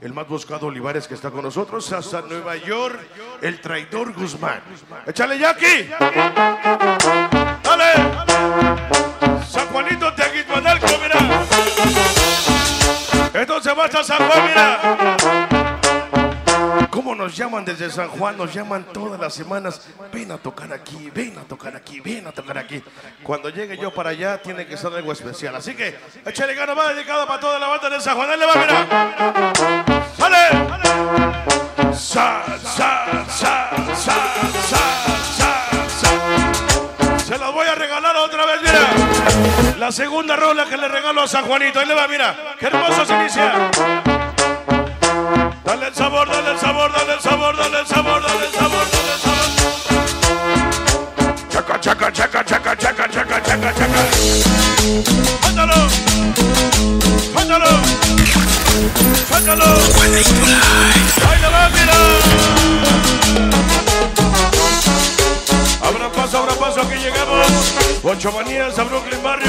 el más buscado Olivares que está con nosotros, hasta Nueva York, el traidor Guzmán. Échale Jackie. Dale. San Juanito Teaguizmanalco, mira. Entonces va hasta San Juan, mira. ¿Cómo nos llaman desde San Juan? Nos llaman todas las semanas. Ven a tocar aquí, ven a tocar aquí, ven a tocar aquí. Cuando llegue yo para allá, tiene que ser algo especial. Así que, échale ganas, va dedicado para toda la banda de San Juan. Dale, va, mira. ¡Sale! Sa, sa, sa, sa, sa, sa. Se las voy a regalar otra vez, mira. La segunda rola que le regalo a San Juanito. Ahí le va, mira. Qué hermoso se inicia. Dale el sabor, dale el sabor, dale el sabor, dale el sabor, dale el sabor, dale el sabor. Chaca, chaca, chaca, chaca, chaca, chaca, chaca, chaca. Suéltalo. Ahí le va, mira. Abra paso, abra paso, aquí llegamos. Ocho manías a Brooklyn Barrio.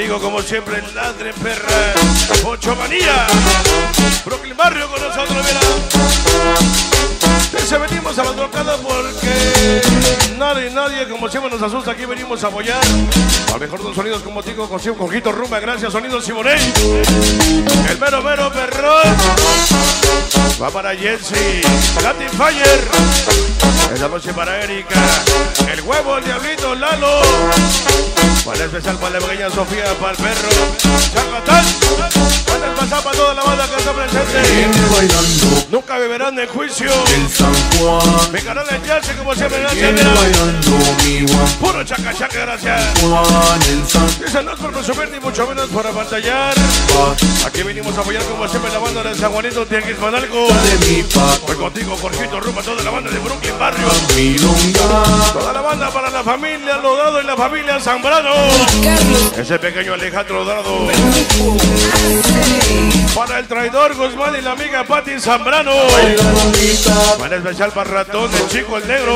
Digo como siempre, ladre perra. Ocho manía. Brooklyn Barrio con nosotros, mira. Se venimos a la trocada porque nadie, nadie, como siempre nos asusta. Aquí venimos a apoyar. A lo mejor de sonidos como consigo con Jito Rumba. Gracias, Sonidos Simonei. El mero, mero perrón. Va para Jensi. Latin Fire. Esta noche para Erika. El huevo, el diablito, Lalo. Para especial para la pequeña Sofía, para el perro. Chacatán. Para el pasar para toda la banda que está presente. Nunca beberán de juicio. el San Juan. Canal de Jersey, como siempre, gracias. Viene Mira. bailando mi Juan Puro chaca, chaca, gracias. Juan, el San Dice, no es por presumir ni mucho menos por apantallar. Juan. Aquí venimos a apoyar como siempre la banda de San Juanito Tianguis Manalco. De mi papá, Hoy contigo, Jorgito Rumba, toda la banda de Brooklyn Barrio. Toda la banda para la familia Lodado y la familia Zambrano. Ese pequeño Alejandro Lodado. Para el traidor Guzmán y la amiga Patti Zambrano. Para especial para Ratón, el chico, el negro.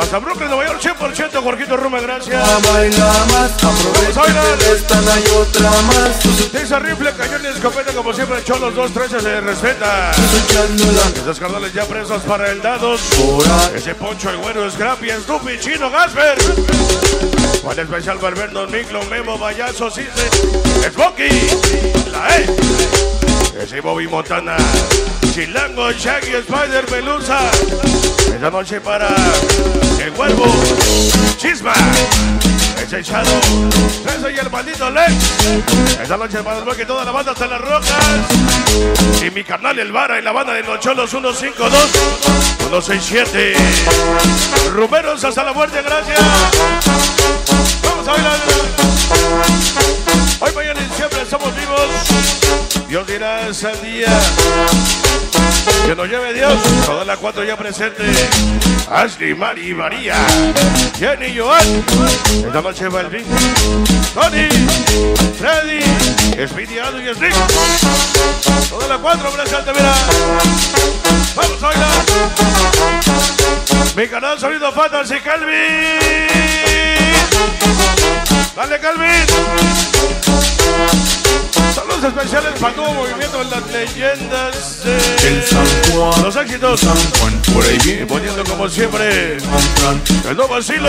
Hasta Brooklyn, Nueva York, 100% Jorgito Rumba, gracias. baila más. Aprovecha que esta no hay otra más. Dice rifle, cañón y escopeta, como siempre, el Cholos 213 se respeta. Esos carnales ya presos para el dados. Ese poncho, el güero, Scrappy, Snoopy, Chino, Gasper. Juan especial para Alberto, Miclo, Memo, Bayazo, Cisne, Smokey, la E. Ese Bobby Montana, Chilango, Shaggy, Spider, Pelusa. Esa noche para el huevo, Chisma. Ese Shadow, ese y el maldito Lex. Esa noche para el bloque, toda la banda hasta las rocas. Y mi carnal El Vara y la banda de los Cholos 152, 167. Rumeros hasta la muerte, gracias. Vamos a bailar. Dios dirá ese día. Que nos lleve Dios. Todas las cuatro ya presentes. Ashley, Mari, María, Jenny, Joan. Esta noche Balvin, Tony, Freddy, Speedy, Adu y Slick. Todas las cuatro presentes, mira. Vamos a bailar. Mi canal Sonido Fantasy, Calvin. Dale, Calvin. Saludos especiales para todo movimiento de las leyendas El de San Juan, los éxitos. San Juan, por ahí viene poniendo como siempre el nuevo asilo.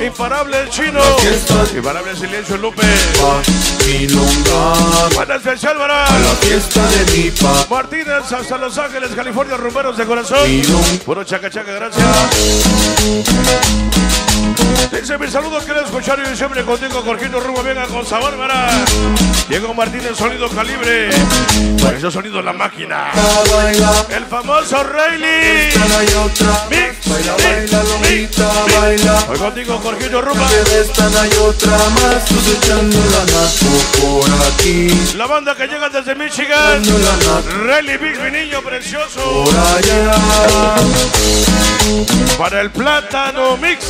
Imparable el chino. Imparable silencio Lupe. Juan, milonga. Buena especial para la fiesta de mi papá, Martínez hasta Los Ángeles, California, rumberos de corazón. Puro chaca chaca, gracias. Dice mi saludo, quiero escuchar y siempre contigo, Jorgito Rumbo, venga con sabor, para Diego Martínez, sonido calibre. Por eso sonido la máquina. El famoso Rayleigh. Mix. Hoy contigo, Jorgito Rumba. La banda que llega desde Michigan. Rayleigh Big, mi niño precioso. Para el plátano mix.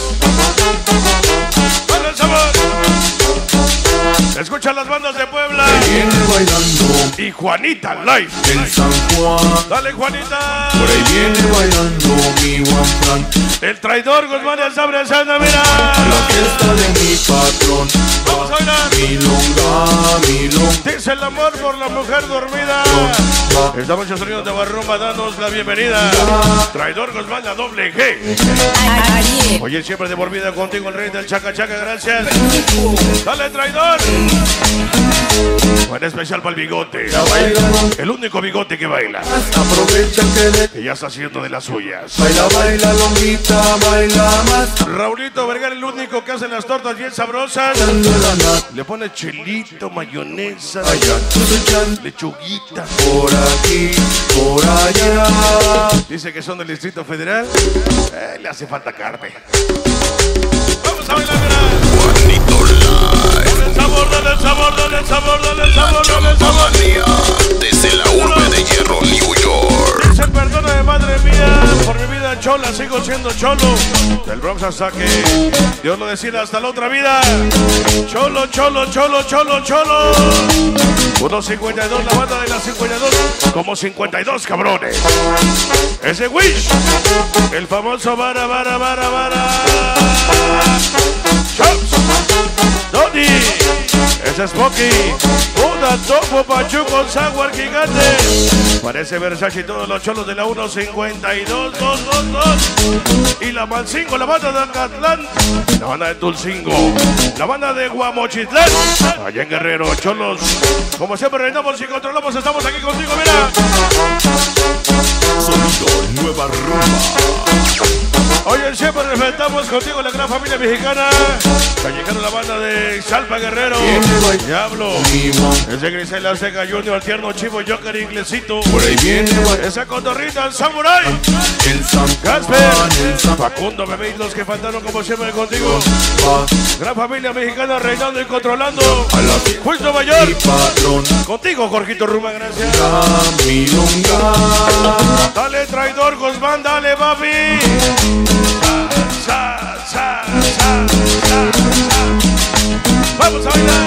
Escucha las bandas de Puebla. Viene bailando Y Juanita Live. el San Juan. Dale, Juanita. Por ahí viene bailando mi Juan Fran. El traidor Guzmán ya está abrazando, mira. La fiesta de mi patrón. Vamos a bailar. milonga, milonga. Dice el amor por la mujer dormida. Estamos sonidos de Barrumba, danos la bienvenida. Traidor Guzmán, la doble G. Oye, siempre de por vida contigo, el rey del chaca chaca, gracias. Dale, traidor. Buen especial para el bigote. El único bigote que baila. aprovecha Que ya está haciendo de las suyas. baila, baila, longuita, baila más. Raulito Vergara, el único que hace las tortas bien sabrosas. Le pone chilito, mayonesa, allá lechuguita. Por aquí, por allá. Dice que son del Distrito Federal. Eh, le hace falta carne. Vamos a bailar, mira. Dale el sabor, el sabor, el sabor, el sabor, el sabor. Desde la urbe de hierro, New York. Dice, perdóname, madre mía, chola, sigo siendo cholo. Del Bronx hasta que Dios lo decida hasta la otra vida. Cholo, cholo, cholo, cholo, cholo. 1.52, la banda de las 52. Como 52 cabrones. Ese Wish. El famoso vara, vara, vara, vara. Es Smokey. Buda, Topo, Pachuco, Jaguar, Gigante. Parece Versace y todos los cholos de la 152, 222. Y la Mancingo, la banda de Acatlán. La banda de Tulcingo. La banda de Guamochitlán. Allá en Guerrero, cholos. Como siempre, reinamos y controlamos. Estamos aquí contigo, mira. Sonido Nueva Rumba. Oye, siempre respetamos contigo la gran familia mexicana. Callejero, la banda de Salpa Guerrero. Diablo. Ese Grisel Azteca Junior, tierno chivo, Joker, inglesito. por ahí viene Esa cotorrita, el samurai. el San el San Facundo, bebé, los que faltaron como siempre contigo. Gran familia mexicana reinando y controlando. Justo mayor. Contigo, Jorgito Ruma, gracias. Dale, traidor Guzmán, dale, papi. Sa, sa, sa. Vamos a bailar.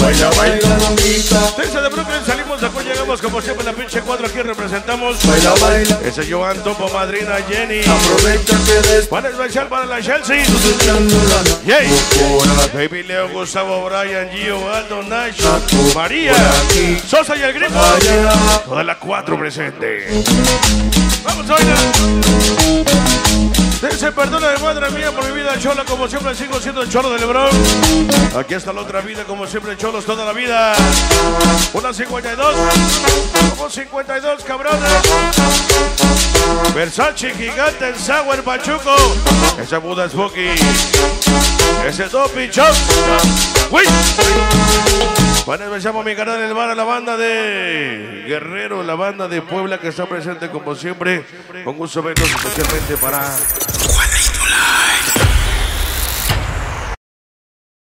Baila, baila, longuita. Desde de Brooklyn salimos, después llegamos como siempre Baila. Ese Joan Topo, madrina Jenny. Aprovecha que des Juan especial para la Chelsea. Yay. Baby Leo, Gustavo, Brian, Gio, Aldo, Nash, María. Sosa y el Grifo. allá. Toda la 4 presente. Vamos bailar. Dice, perdona de madre mía por mi vida chola, como siempre sigo siendo el cholo de Lebrón. Aquí está la otra vida, como siempre cholos toda la vida. Una 52, como 52 cabrones. Versace gigante, el Sauer Pachuco. Ese Buda Smokey. Ese Dopey Chop. Bueno, empezamos mi canal el bar a la banda de Guerrero, la banda de Puebla que está presente como siempre. Con gusto verlos especialmente para.